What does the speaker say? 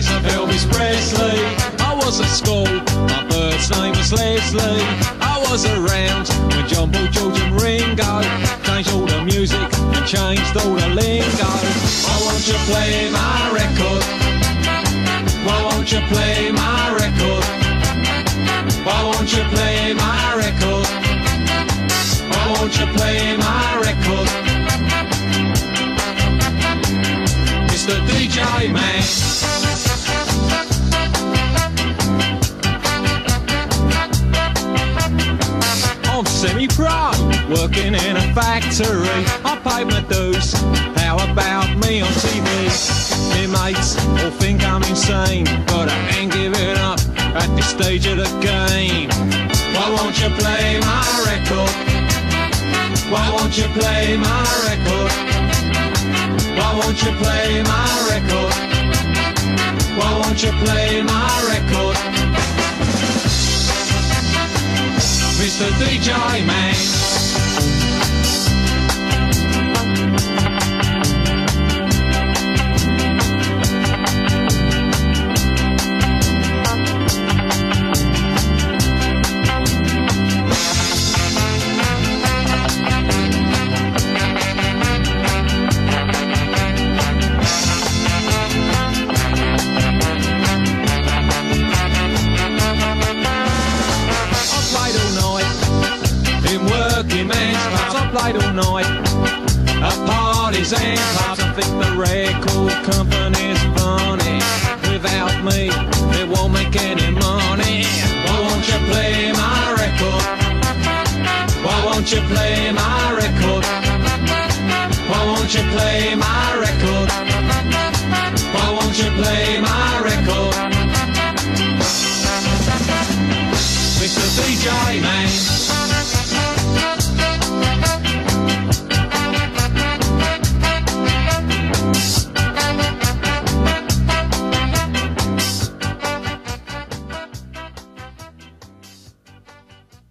face of Elvis Presley. I was at school, my bird's name was Leslie. I was around when John Paul, George and Ringo changed all the music and changed all the lingo. Why won't you play my record? Why won't you play my record? Why won't you play my record? Why won't you play my record? Mr. DJ Man. I'm working in a factory. I pay my dues. How about me on TV? Me mates all think I'm insane, but I ain't giving up at this stage of the game. Why won't you play my record? Why won't you play my record? Why won't you play my record? Why won't you play my record? Man. idle night. A partisan, I think the record company's funny. Without me, they won't make any money. Why won't you play my record? Why won't you play my record? Why won't you play my